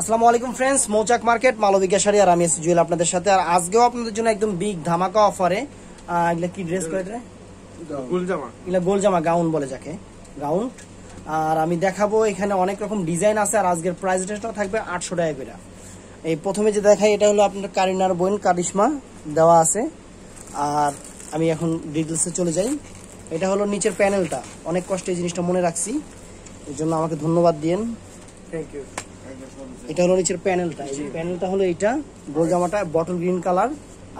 আসসালামু আলাইকুম friends Mouchak market Malabika sari আর আমি আছি জুয়েল আপনাদের সাথে। আর আজকেও আপনাদের জন্য একদম বিগ ধামাকা অফারে এগুলা কি ড্রেস করে রে গুলজামা। এগুলা গোল জামা গাউন বলে যাকে। গাউন আর আমি দেখাবো এখানে অনেক রকম ডিজাইন আছে আর আজকের প্রাইস রেটটাও থাকবে আটশো টাকা করে। এই প্রথমে যে দেখাই এটা হলো আপনার কারিনার বোন কারিশমা দেওয়া আছে। আর আমি এখন ডিটেলসে চলে যাই। এটা হলো নিচের প্যানেলটা অনেক কষ্টে এই জিনিসটা মনে রাখছি। এর জন্য আমাকে ধন্যবাদ দিয়েন। থ্যাংক ইউ এটা হলো নিচের প্যানেলটা। প্যানেলটা হলো এটা গোল জামাটা বটল গ্রিন কালার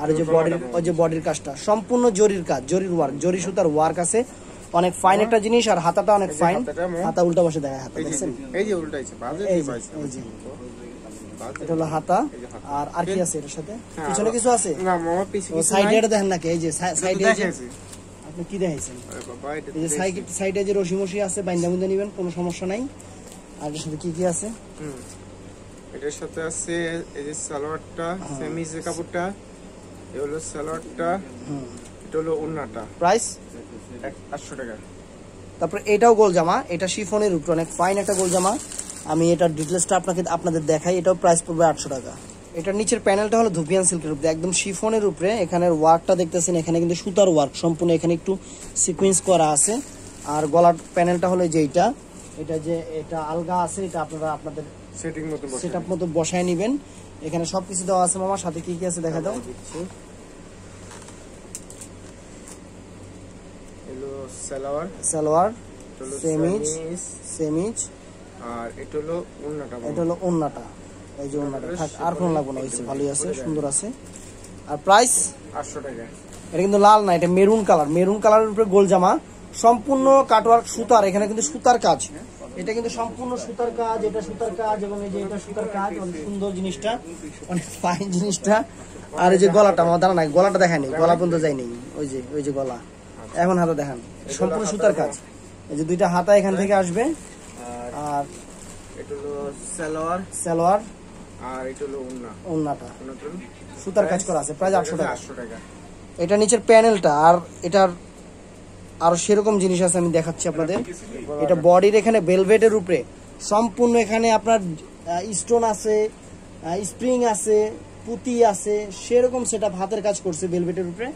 আর যে বডির ওই যে বডির কাজটা। সম্পূর্ণ জরির কাজ জরির ওয়ার্ক জরি সুতার ওয়ার্ক আছে। অনেক ফাইন একটা জিনিস আর হাতাটা অনেক ফাইন হাতা উল্টা বসে দেখায় হাতা দেখছেন? এই যে উল্টাইছে বাজে এই যে। এটা হলো হাতা। আর আর কি আছে এটার সাথে? হ্যাঁ, পিছনে কিছু আছে? না মামা পিছে ও কিছু সাইডে। এটা দেখেন নাকি? এই যে সাইডে। আপনি কি দেখাইছেন? এই যে। সাইডে যে রশি মশি আছে বাইন্দা বুন্দা নিবেন কোনো সমস্যা নাই। আর এর সাথে কি কি আছে? হুম। এটার সাথে আছে এই যে সালোয়ারটা হ্যাঁ। সেমিজ যে কাপড়টা এই হলো সালোয়ারটা এটা হলো ওন্নাটা প্রাইস? আটশো টাকা। তারপর এটাও গোল জামা এটা শিফনের উপরে অনেক ফাইন একটা গোল জামা। আমি এটার ডিটেলসটা আপনাকে আপনাদের দেখাই এটাও প্রাইস পড়বে আটশো টাকা। এটার নিচের প্যানেলটা হলো ধুপিয়ান সিল্কের উপরে একদম শিফনের উপরে। এখানের ওয়ার্কটা দেখতেছেন এখানে কিন্তু সুতার ওয়ার্ক সম্পূর্ণ এখানে একটু সিকুয়েন্স করা আছে। আর গলার প্যানেলটা হলো যে এইটা এটা যে এটা আলগা আছে এটা আপনারা আপনাদের সেটিং মতো সেট মতো বসায় নেবেন। এখানে সবকিছু দেওয়া আছে মামার সাথে কি কি আছে দেখা দাও। এলো সালোয়ার। সালোয়ার হলো সেমিজ। সেমিজ আর এটা হলো ওন্নাটা এটা হলো ওন্নাটা এই যে ওন্নাটা থাক আর কোন লাগবে না হয়েছে ভালোই আছে সুন্দর আছে। আর প্রাইস আটশো টাকা। এটা কিন্তু লাল না এটা মেরুন কালার। মেরুন কালারের উপরে গোল জামা। সম্পূর্ণ কাটওয়ার্ক সুতার এখানে কিন্তু সুতার কাজ। এটা কিন্তু সম্পূর্ণ সুতার কাজ এটা সুতার কাজ এবং এই যে এটা সুতার কাজ অনেক সুন্দর জিনিসটা অনেক ফাইন জিনিসটা। আর এই যে গলাটা আমার দাঁড়া নাই গলাটা দেখায়নি গলা পর্যন্ত যায়নি। ওই যে ওই যে গলা। এখন হাতা দেখান। সম্পূর্ণ সুতার কাজ। এই যে দুইটা হাতা এখান থেকে আসবে। আর এটা হলো সালোয়ার। সালোয়ার। আর এটা হলো উন্না ওন্নাটা সুতার কাজ করা আছে প্রায় টাকা। এটা নিচের প্যানেলটা আর এটার আরও সেরকম জিনিস আছে আমি দেখাচ্ছি আপনাদের। এটা বডির এখানে ভেলভেটের উপরে। সম্পূর্ণ এখানে আপনার স্টোন আছে স্প্রিং আছে পুঁতি আছে সেরকম সেটা হাতের কাজ করছে ভেলভেটের উপরে।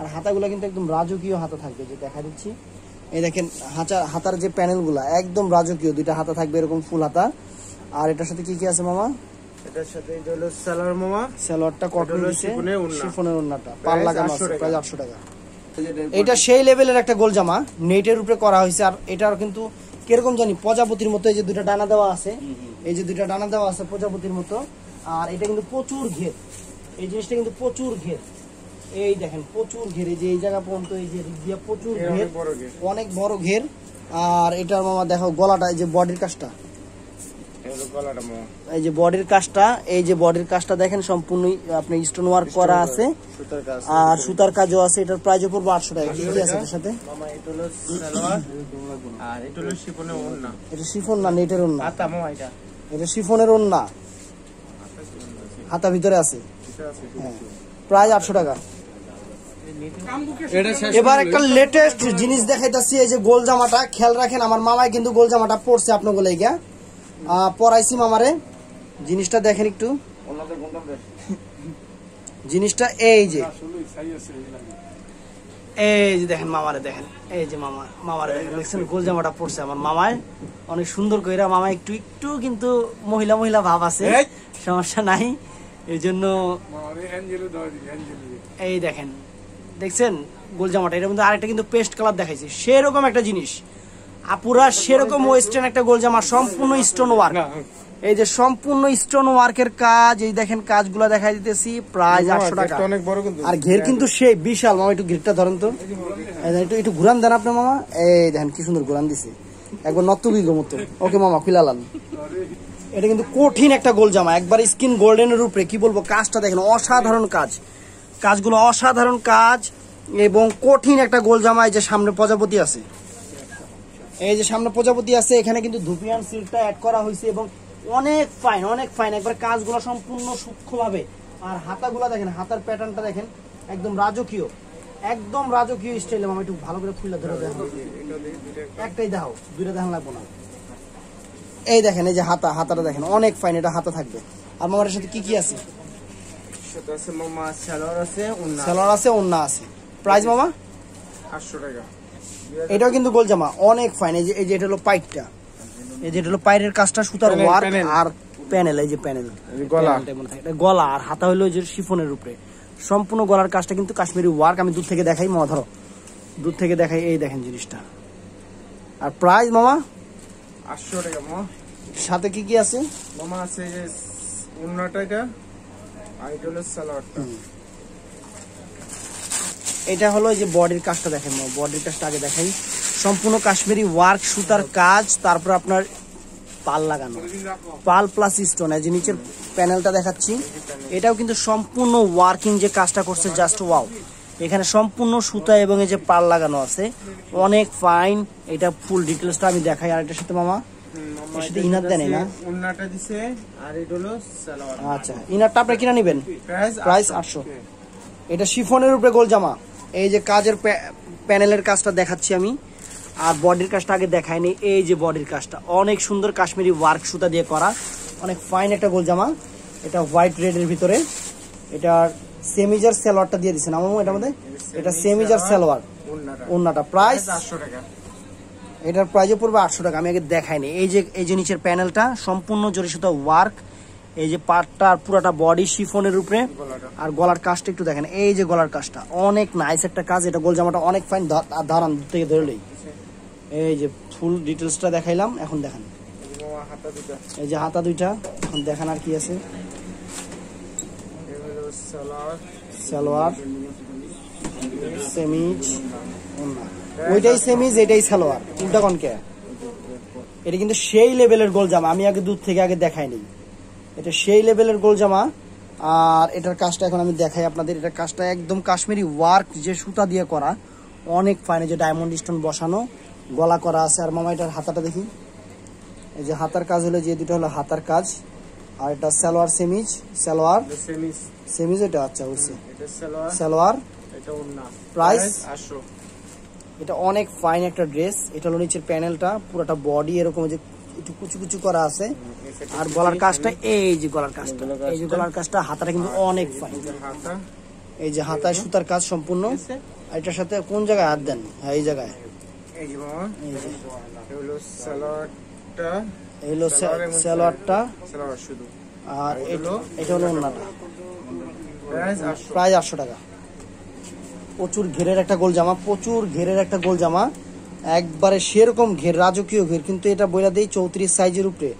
আর হাতাগুলো কিন্তু একদম রাজকীয় হাতা থাকবে যে দেখা দিচ্ছি। এই দেখেন হাতা হাতার যে প্যানেলগুলো একদম রাজকীয় দুইটা হাতা থাকবে এরকম ফুল হাতা। আর এটার সাথে কি কি আছে মামা? এটার সাথে এটা হলো সালোয়ার মামা। সালোয়ারটা কটন শিফনের ওড়না। শিফনের ওড়নাটা পার প্রাইস 800 টাকা। এটা সেই লেভেলের একটা গোল জামা। নেটের উপরে করা হয়েছে। আর এটার কিন্তু কীরকম জানি প্রজাপতির মতো এই যে দুইটা ডানা দেওয়া আছে। এই যে দুইটা ডানা দেওয়া আছে প্রজাপতির মতো। আর এটা কিন্তু প্রচুর ঘের। এই জিনিসটা কিন্তু প্রচুর ঘের। এই দেখেন প্রচুর ঘের। এই যে এই জায়গা পর্যন্ত এই যে প্রচুর ঘের। অনেক বড় অনেক বড় ঘের। আর এটার মামা দেখো গলাটা এই যে বডির কাজটা। এই যে বডির কাজটা এই যে বডির কাজটা দেখেন সম্পূর্ণ আপনি স্টোন ওয়ার্ক করা আছে। আর সুতার কাজও আছে এটার প্রাইসও পড়ব আটশো টাকা। কি আছে এটার সাথে? মামা এটা হলো সালোয়ার আর এটা হলো শিপনের ওন্না এটা শিফন না নেটের ওন্না আতা মামা এটা। এটা শিফনের ওন্না হাতা ভিতরে আছে। এটা হ্যাঁ। প্রায় আটশো টাকা। এবার একটা লেটেস্ট জিনিস দেখাইতেছি এই যে গোল জামাটা। খেয়াল রাখেন আমার মামাই কিন্তু গোল জামাটা পরছে আপনার গোলে গিয়া। পরাইছি মামারে। জিনিসটা দেখেন একটু। জিনিসটা এই যে। এই যে দেখেন মামারে দেখেন। এই যে মামা মামারে দেখছেন গোল জামাটা পরছে আমার মামায়। অনেক সুন্দর কইরা মামা একটু একটু কিন্তু মহিলা মহিলা ভাব আছে। সমস্যা নাই। এই জন্য এই দেখেন। দেখছেন? গোল জামাটা এটা কিন্তু আরেকটা কিন্তু পেস্ট কালার দেখাইছে। সেরকম একটা জিনিস। আপুরা সেরকম ওয়েস্টার্ন একটা গোল জামা সম্পূর্ণ স্টোন ওয়ার্ক এই যে সম্পূর্ণ স্টোন ওয়ার্কের কাজ এই দেখেন কাজগুলো দেখাই দিতেছি প্রায় আটশো টাকা। আর ঘের কিন্তু সেই বিশাল মামা একটু ঘেরটা ধরেন তো। একটু একটু ঘুরান দেন আপনার মামা। এই দেখেন কি সুন্দর ঘুরান দিছে। একবার নত্তবিগ মতো। ওকে মামা খুলালাম। এটা কিন্তু কঠিন একটা গোল জামা। একবার স্কিন গোল্ডেনের উপরে কি বলব কাজটা দেখেন অসাধারণ কাজ। কাজগুলো অসাধারণ কাজ এবং কঠিন একটা গোল জামা এই যে সামনে প্রজাপতি আছে। এই যে সামনে প্রজাপতি আছে এখানে কিন্তু ধুপিয়ান সিল্কটা অ্যাড করা হয়েছে এবং অনেক ফাইন অনেক ফাইন একবার কাজগুলো সম্পূর্ণ সূক্ষ্মভাবে। আর হাতাগুলো দেখেন হাতার প্যাটার্নটা দেখেন একদম রাজকীয়। একদম রাজকীয় স্টাইলে মামা একটু ভালো করে খুলে ধরে দেখেন একটাই দেখাও দুইটা দেখান লাগবো না। এই দেখেন এই যে হাতা হাতাটা দেখেন অনেক ফাইন এটা হাতা থাকবে। আর মামার সাথে কি কি আছে? সাথে আছে মামা সালোয়ার আছে উন্না সেলার আছে ওন্না আছে। প্রাইস মামা? আটশো টাকা। এটাও কিন্তু গোল জামা অনেক ফাইন এই যে এই যে এটা হলো পাইটটা। এই যে এটা হলো পাইরের কাজটা সুতার ওয়ার্ক আর প্যানেল এই যে প্যানেল গলা। গলা আর হাতা হলো যে শিফনের উপরে। সম্পূর্ণ গলার কাজটা কিন্তু কাশ্মীরি ওয়ার্ক আমি দূর থেকে দেখাই মামা ধরো। দূর থেকে দেখাই এই দেখেন জিনিসটা। আর প্রাইস মামা? আটশো টাকা মামা। সাথে কি কি আছে? মামা আছে উন্নাটা এটা আর এটা হলো সালোয়ারটা। এটা হলো এই যে বডির কাজটা দেখেন বডির কাজটা আগে দেখাই। সম্পূর্ণ কাশ্মীরি ওয়ার্ক সুতার কাজ তারপর আপনার পাল লাগানো। পাল প্লাস স্টোন এই যে নিচের প্যানেলটা দেখাচ্ছি। এটাও কিন্তু সম্পূর্ণ ওয়ার্কিং যে কাজটা করছে জাস্ট ওয়াও এখানে সম্পূর্ণ সুতা এবং এই যে পাল লাগানো আছে। অনেক ফাইন এটা ফুল ডিটেলসটা আমি দেখাই আর এটার সাথে মামা ইনার দেন না? উন্নাটা দিছে আর এটা হলো সালোয়ার। আচ্ছা ইনারটা আপনি কিনা নেবেন? প্রাইস প্রাইস আটশো। এটা শিফনের উপরে গোল জামা। এই যে কাজের প্যানেলের কাজটা দেখাচ্ছি আমি। আর বডির কাজটা আগে দেখাইনি, এই যে বডির কাজটা। অনেক সুন্দর কাশ্মীরি ওয়ার্ক সুতা দিয়ে করা। অনেক ফাইন একটা গোল জামা এটা হোয়াইট রেডের ভিতরে। এটার সেমিজার সালোয়ারটা দিয়ে দিচ্ছেন আমার এটার মধ্যে? এটা সেমিজার সালোয়ার। অন্যটা প্রাইস এটার প্রাইজও পড়বে আটশো টাকা। আমি আগে দেখাইনি। এই যে এই যে নিচের প্যানেলটা সম্পূর্ণ জরি সুতা ওয়ার্ক। এই যে পাটটা আর পুরাটা বডি শিফনের উপরে। আর গলার কাজটা একটু দেখেন, এই যে গলার কাজটা, অনেক নাইস একটা কাজ। এটা গোল জামাটা অনেক ফাইন দূর থেকে ধরলেই। এই যে ফুল ডিটেলসটা দেখাইলাম, এখন দেখান। এই যে হাতা দুইটা, এখন দেখান আর কি আছে। সালোয়ার, সেমিজ। ওইটাই সেমিজ, এটাই সালোয়ার। এটা কিন্তু সেই লেভেলের গোল জামা, আমি আগে দূর থেকে আগে দেখাই নি এটা সেই লেভেলের গোল জামা। আর এটার কাজটা এখন আমি দেখাই আপনাদের। এটার কাজটা একদম কাশ্মীরি ওয়ার্ক যে সুতা দিয়ে করা অনেক ফাইন যে ডায়মন্ড স্টোন বসানো গলা করা আছে। আর মামা এটার হাতাটা দেখি। এই যে হাতার কাজ হলো যে দুটো হলো হাতার কাজ। আর এটা সালোয়ার সেমিজ সালোয়ার। সেমিস সেমিজ। এটা? আচ্ছা হচ্ছে এটা সালোয়ার? আটশো। এটা অনেক ফাইন একটা ড্রেস এটা হলো নিচের প্যানেলটা পুরোটা বডি এরকম যে একটু কুচু কুচু করা আছে। আর গলার কাজটা এই যে গলার কাজটা। এই যে গলার কাজটা হাতাটা কিন্তু অনেক ফাইন এই যে হাতায় সুতার কাজ সম্পূর্ণ। আর এটার সাথে কোন জায়গায় হাত দেন? হ্যাঁ এই জায়গায়। এই যে এই হলো সালোয়ারটা। শুধু। আর এটা হলো ওন্নাটা। প্রায় আটশো টাকা। প্রচুর ঘেরের একটা গোল জামা প্রচুর ঘেরের একটা গোল জামা। একবারে সেরকম ঘের, রাজকীয় ঘের, কিন্তু এটা বইলা দেই চৌত্রিশ সাইজের উপরে।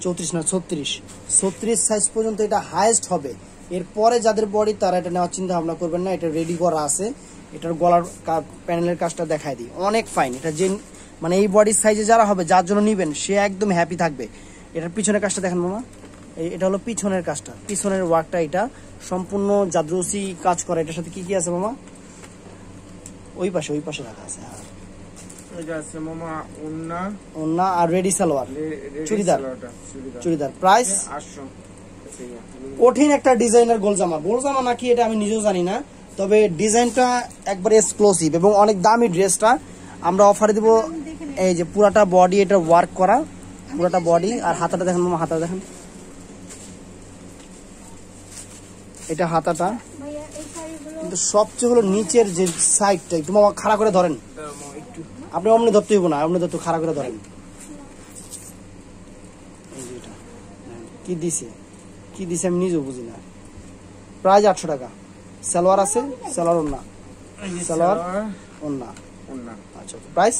চৌত্রিশ না, ছত্রিশ। ছত্রিশ সাইজ পর্যন্ত এটা হাইয়েস্ট হবে। এরপরে যাদের বডি তারা এটা নেওয়ার চিন্তা ভাবনা করবেন না, এটা রেডি করা আছে। এটার গলার প্যানেলের কাজটা দেখাই দিই। অনেক ফাইন এটা যে মানে এই বডির সাইজে যারা হবে, যার জন্য নিবেন, সে একদম হ্যাপি থাকবে। এটার পিছনের কাজটা দেখেন মামা। এটা হলো পিছনের কাজটা। পিছনের ওয়ার্কটা এটা। সম্পূর্ণ জাদ্রসি কাজ করে। এটার সাথে কি কি আছে মামা? ওই পাশে ওই পাশে রাখা আছে হ্যাঁ। এটা আছে মামা উন্না ওন্না আর রেডি সালোয়ার। চুড়িদার। চুড়িদার। প্রাইস? আটশো। আচ্ছা। কঠিন একটা ডিজাইনের গোলজামা। গোলজামা নাকি এটা আমি নিজেও জানি না তবে ডিজাইনটা একবারে এক্সক্লুসিভ এবং অনেক দামি ড্রেসটা। আমরা অফারে দিব এই যে পুরাটা বডি এটা ওয়ার্ক করা। পুরাটা বডি আর হাতাটা দেখেন মামা হাতাটা দেখেন। এটা হাতাটা। কিন্তু সবচেয়ে হলো নিচের যে সাইডটা একটু মামা খাড়া করে ধরেন। আপনি অমনি ধরতে হইব না অমনি ধরতে খাড়া করে ধরেন। এই যে এটা। কি দিছে? কি দিছে আমি নিজেও বুঝি না। প্রাইস আটশো টাকা। সালোয়ার আছে সালোয়ার ওন্না সালোয়ার? ওন্না আচ্ছা প্রাইস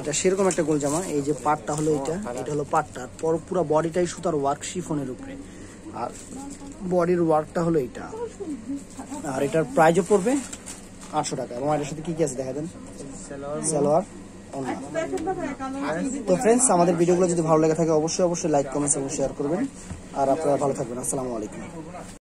এটা সেরকম একটা গোল জামা এই যে পাটটা হলো এটা এটা হলো পাটটা। পর পুরো বডিটাই সুতার ওয়ার্ক শিফনের উপরে। আর বডির ওয়ার্কটা হলো এটা। আর এটার প্রাইজও পড়বে আটশো টাকা। এবং এটার সাথে কি কি আছে দেখা দেন সালোয়ার। তো ফ্রেন্ডস আমাদের ভিডিওগুলো যদি ভালো লেগে থাকে অবশ্যই অবশ্যই লাইক কমেন্টস এবং শেয়ার করবেন। আর আপনারা ভালো থাকবেন। আসসালামু আলাইকুম।